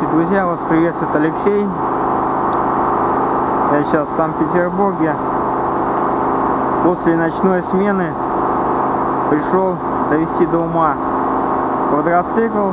Здравствуйте, друзья! Вас приветствует Алексей. Я сейчас в Санкт-Петербурге. После ночной смены пришел довести до ума квадроцикл.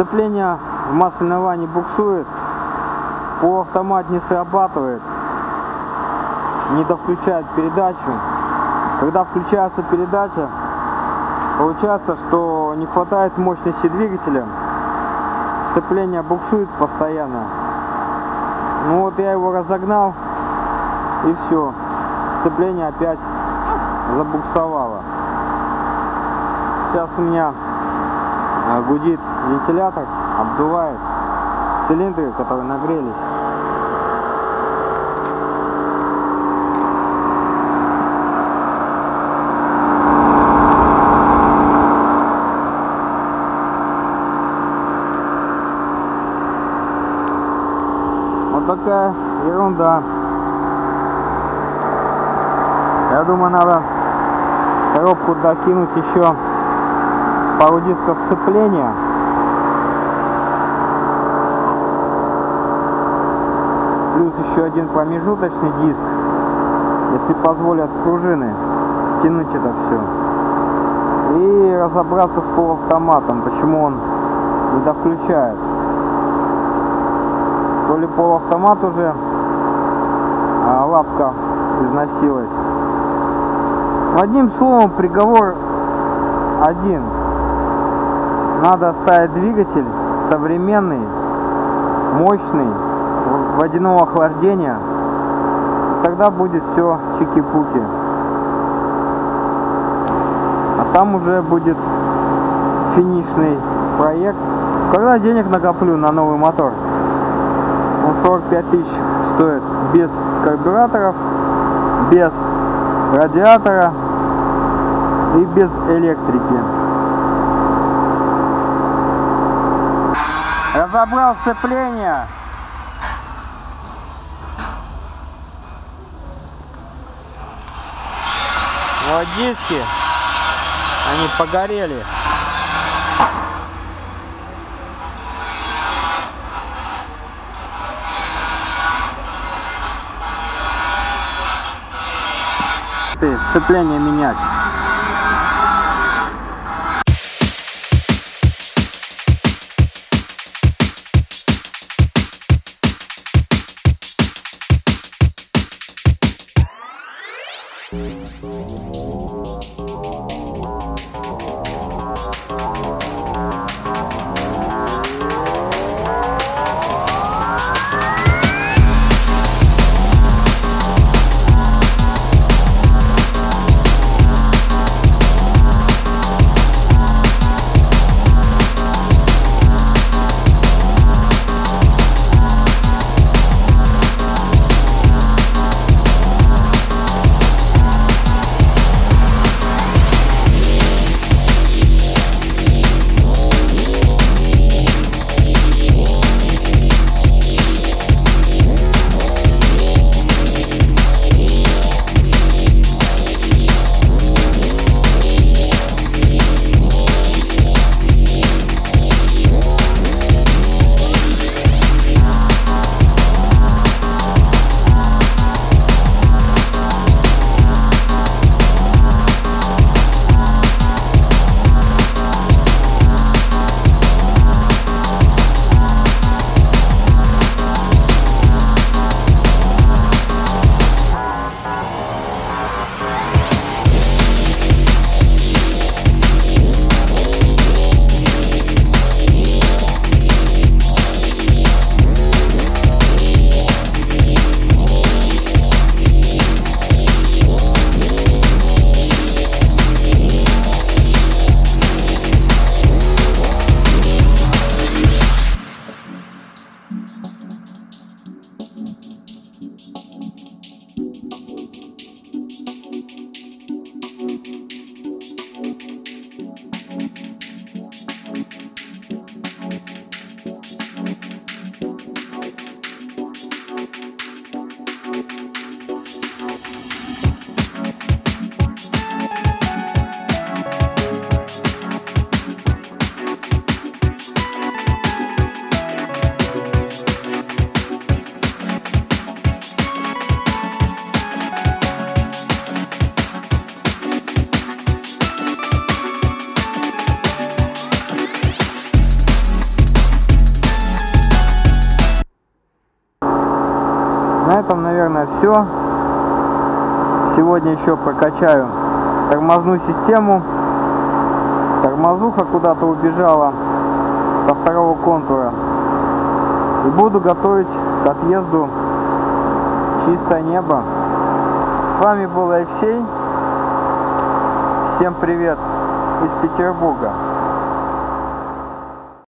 Сцепление в масляной ванне буксует, полуавтомат не срабатывает, не довключает передачу. Когда включается передача, получается, что не хватает мощности двигателя, сцепление буксует постоянно. Ну вот я его разогнал, и все, сцепление опять забуксовало. Сейчас у меня гудит вентилятор, обдувает цилиндры, которые нагрелись. Вот такая ерунда. Я думаю, надо коробку докинуть еще пару дисков сцепления. Плюс еще один промежуточный диск, если позволят пружины стянуть это все. И разобраться с полуавтоматом, почему он не довключает. То ли полуавтомат уже, а лапка износилась. Одним словом, приговор один. Надо ставить двигатель современный, мощный, водяного охлаждения. Тогда будет все чики-пуки. А там уже будет финишный проект. Когда денег накоплю на новый мотор? Он 45 тысяч стоит без карбюраторов, без радиатора и без электрики. Разобрал сцепление. Вот диски, они погорели. Ты сцепление менять. На этом, наверное, все. Сегодня еще прокачаю тормозную систему. Тормозуха куда-то убежала со второго контура. И буду готовить к отъезду чистое небо. С вами был Алексей. Всем привет из Петербурга.